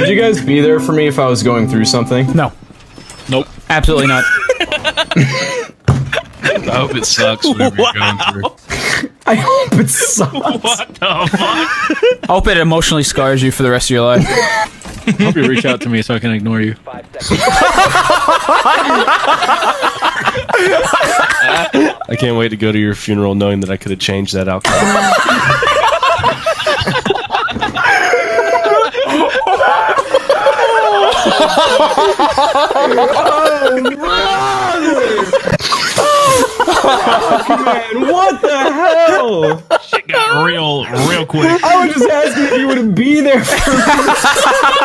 Would you guys be there for me if I was going through something? No. Nope. Absolutely not. I hope it sucks whatever you're going through. I hope it sucks. What the fuck? I hope it emotionally scars you for the rest of your life. I hope you reach out to me so I can ignore you. I can't wait to go to your funeral knowing that I could have changed that outcome. What the hell? Shit got real, real quick. I was just asking if you would be there for me.